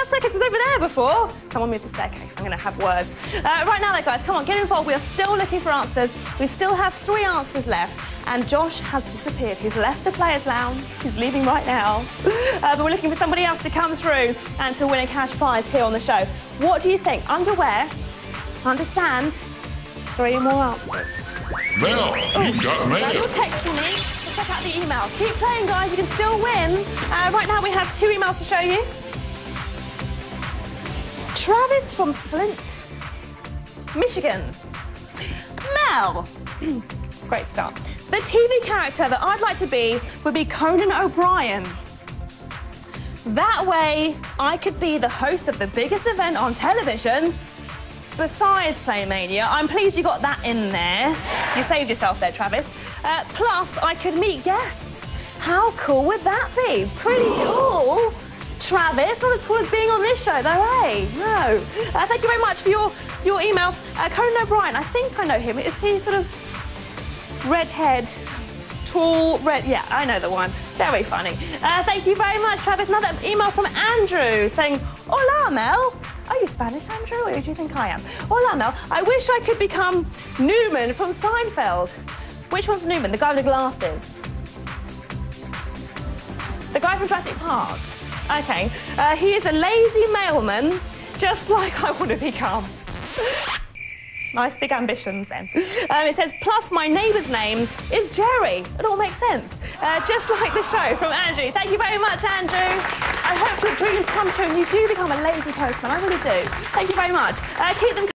That staircase was over there before. Come on, move the staircase. I'm going to have words. Uh, right now, though, guys, come on, get involved. We are still looking for answers. We still have three answers left. And Josh has disappeared. He's left the players' lounge. He's leaving right now. Uh, but we're looking for somebody else to come through and to win a cash prize here on the show. What do you think? Underwear, understand, three more answers. Mel, you've got Now mail. you're texting me. Check out the email. Keep playing, guys. You can still win. Uh, right now, we have two emails to show you. Travis from Flint, Michigan. Mel. Great start. The TV character that I'd like to be would be Conan O'Brien. That way, I could be the host of the biggest event on television besides PlayMania. I'm pleased you got that in there. You saved yourself there, Travis. Uh, plus, I could meet guests. How cool would that be? Pretty cool. Travis, not as cool as being on this show, though, eh? No. Uh, thank you very much for your, your email. Uh, Conan O'Brien, I think I know him. Is he sort of redhead, tall, red? Yeah, I know the one. Very funny. Uh, thank you very much, Travis. Another email from Andrew saying, Hola, Mel. Are you Spanish, Andrew, or do you think I am? Hola, Mel. I wish I could become Newman from Seinfeld. Which one's Newman? The guy with the glasses. The guy from Jurassic Park. Okay. Uh, he is a lazy mailman, just like I want to become. Nice big ambitions then. Um, it says, plus my neighbour's name is Jerry. It all makes sense. Uh, just like the show from Andrew. Thank you very much, Andrew. I hope your dreams come true and you do become a lazy postman. I really do. Thank you very much. Uh, keep them